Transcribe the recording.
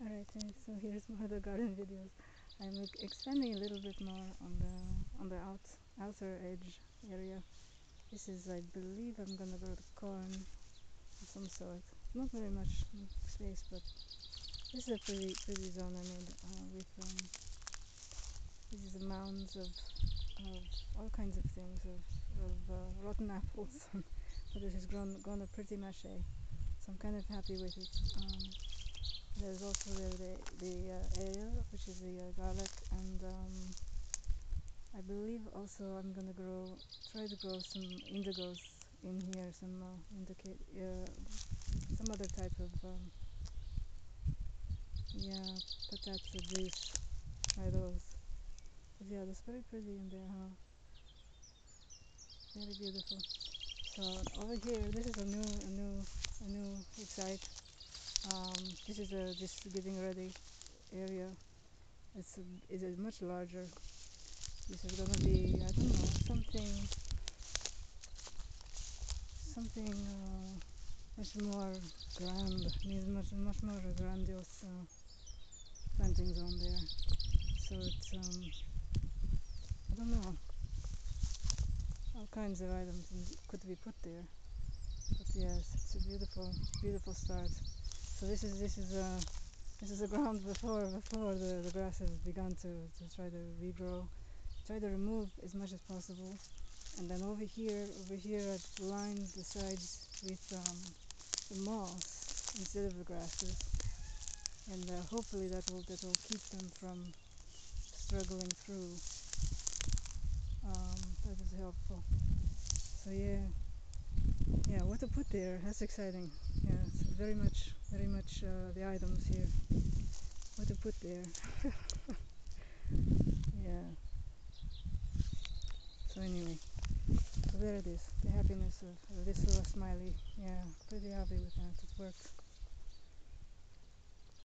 Alright, so here's one of the garden videos. I'm expanding a little bit more on the on the out, outer edge area. This is, I believe, I'm gonna grow the corn of some sort. Not very much space, but this is a pretty pretty zone I made uh, with um, these are mounds of, of all kinds of things, of, of uh, rotten apples. but this has grown grown a pretty mache, so I'm kind of happy with it. Um, there's also the, the, the uh, ale, which is the uh, garlic, and um, I believe also I'm gonna grow, try to grow some indigos in here, some uh, indicate, uh, some other type of, um, yeah, potato juice, try those. But yeah, that's very pretty in there, huh? Very beautiful. So over here, this is a new, a new, a new site um, this is a just getting ready area. It's a, it is much larger. This is gonna be I don't know something something uh, much more grand needs much much more grandiose uh, planting zone there. So it's um, I don't know. All kinds of items could be put there. But yes it's a beautiful beautiful start so this is this is uh, this is the ground before before the, the grass has begun to, to try to regrow. Try to remove as much as possible. And then over here, over here it lines the sides with um, the moss instead of the grasses. And uh, hopefully that will that will keep them from struggling through. Um, that is helpful. So yeah, yeah, what to put there? That's exciting. Yeah, it's very much very much uh, the items here. What to put there? Yeah. So anyway so there it is the happiness of, this little smiley. Yeah pretty happy with that it worked